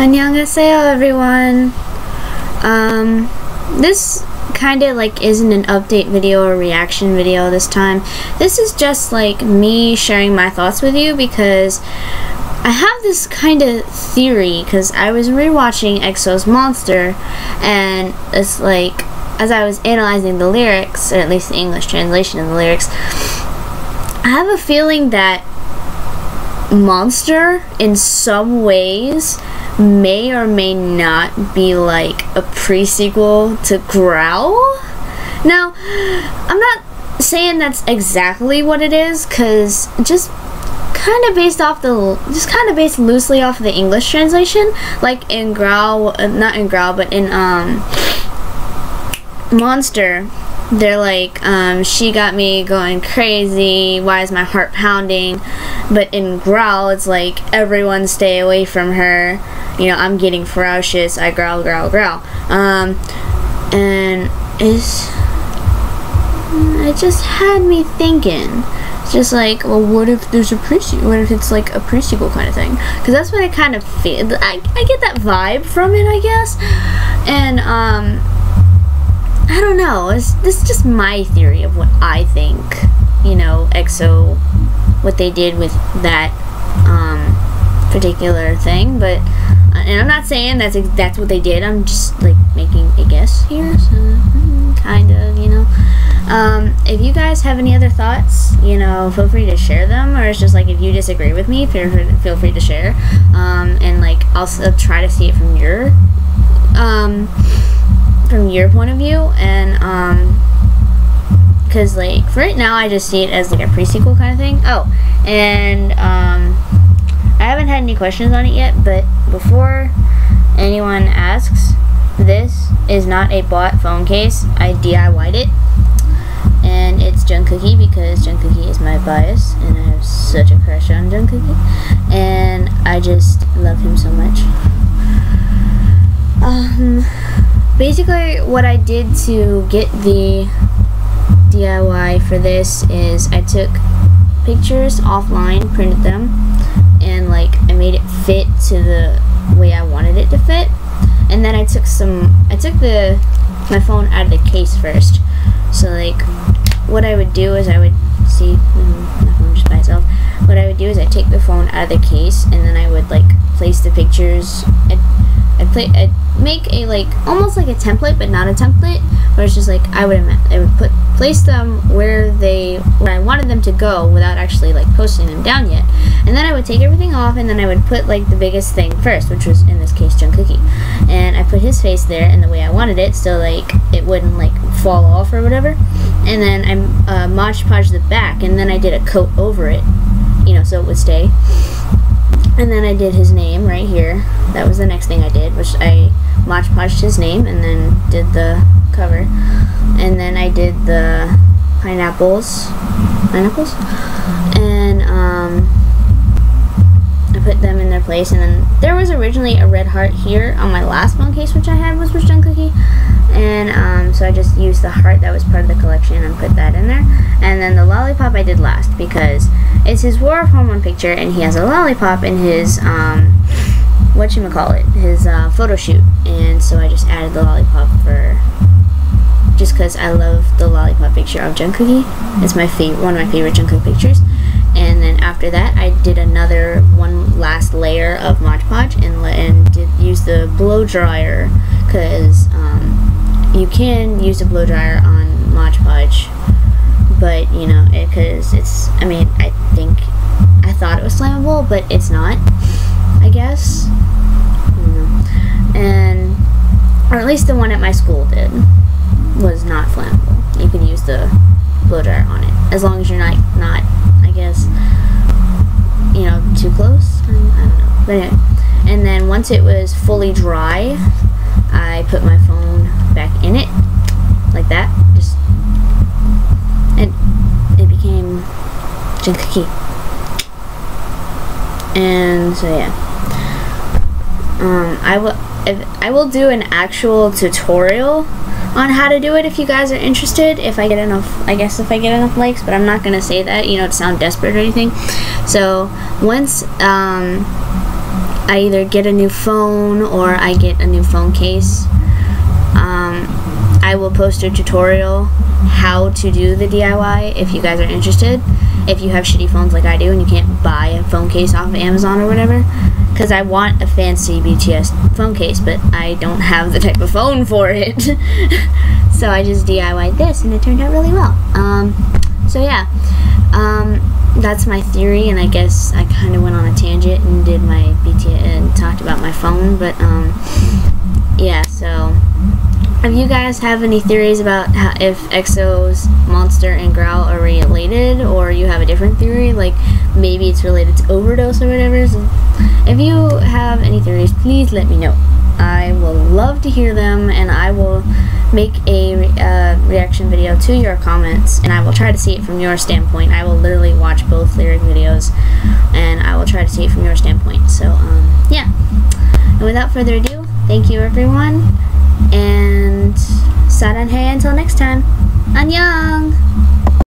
Annyeonghaseyo everyone. Um, this kind of like isn't an update video or reaction video this time. This is just like me sharing my thoughts with you because I have this kind of theory because I was rewatching EXO's Monster and it's like as I was analyzing the lyrics, or at least the English translation of the lyrics, I have a feeling that Monster in some ways may or may not be like a pre-sequel to Growl. Now, I'm not saying that's exactly what it is because just kind of based off the just kind of based loosely off of the English translation like in Growl not in Growl but in um Monster they're like um, she got me going crazy why is my heart pounding but in growl it's like everyone stay away from her. You know i'm getting ferocious. I growl growl growl. Um, and it's it just had me thinking. It's just like well what if there's a pre what if it's like a pre-sequel kind of thing? Because that's what i kind of feel I, I get that vibe from it i guess. And um I don't know. It's, this is just my theory of what I think, you know, EXO, what they did with that um, particular thing. But, uh, and I'm not saying that's that's what they did. I'm just like making a guess here, so mm, kind of, you know. Um, if you guys have any other thoughts, you know, feel free to share them. Or it's just like if you disagree with me, feel free, feel free to share. Um, and like also try to see it from your um from your point of view and um because like right now I just see it as like a pre-sequel kind of thing. Oh and um I haven't had any questions on it yet but before anyone asks this is not a bought phone case. I DIY'd it. And it's Jungkookie because Jungkookie is my bias and I have such a crush on Jungkookie, and I just love him so much. Um basically what I did to get the DIY for this is I took pictures offline, printed them, and like I made it fit to the way I wanted it to fit. And then I took some, I took the my phone out of the case first. So like, what I would do is I would see mm, my phone just by itself. What I would do is I take the phone out of the case and then I would like place the pictures. I'd play. I'd make a like almost like a template, but not a template. Where it's just like I would I would put place them where they where I wanted them to go without actually like posting them down yet. And then I would take everything off, and then I would put like the biggest thing first, which was in this case Jungkookie. And I put his face there in the way I wanted it, so like it wouldn't like fall off or whatever. And then I uh, Mod Podge the back, and then I did a coat over it, you know, so it would stay. And then I did his name right here. That was the next thing I did, which I Mod Podged his name and then did the cover. And then I did the pineapples. Pineapples? And um, I put them in their place. And then there was originally a red heart here on my last phone case, which I had was with Jungkookie. And um, so I just used the heart that was part of the collection and put that in there. And then the lollipop I did last because it's his War of Hormone picture and he has a lollipop in his, um, what you call it, his uh, photo shoot. And so I just added the lollipop for, just because I love the lollipop picture of Jungkookie. It's my favorite, one of my favorite Jungkook pictures. And then after that, I did another one last layer of Mod Podge and, and did use the blow dryer because um, you can use a blow dryer on Mod Podge but you know, because it, it's, I mean, I think, I thought it was flammable, but it's not, I guess. I and, or at least the one at my school did, was not flammable. You can use the blow dryer on it, as long as you're not, not, I guess, you know, too close. I, don't know. But anyway. And then once it was fully dry, I put my phone back in it, like that, just Jungkookie. And so yeah. Um, I will I will do an actual tutorial on how to do it if you guys are interested. If I get enough, I guess if I get enough likes, but I'm not gonna say that, you know, to sound desperate or anything. So once um, I either get a new phone or I get a new phone case. Um, I will post a tutorial how to do the DIY if you guys are interested. If you have shitty phones like I do and you can't buy a phone case off of Amazon or whatever. Because I want a fancy BTS phone case, but I don't have the type of phone for it. so I just DIYed this and it turned out really well. Um, so yeah, um, that's my theory, and I guess I kind of went on a tangent and did my BTS and talked about my phone, but um, yeah, so if you guys have any theories about how, if Exo's monster and Growl are related, or you have a different theory, like maybe it's related to overdose or whatever, so if you have any theories, please let me know. I will love to hear them, and I will make a uh, reaction video to your comments, and I will try to see it from your standpoint. I will literally watch both lyric videos, and I will try to see it from your standpoint. So, um, yeah. And without further ado, thank you everyone and and hey until next time. Annyeong!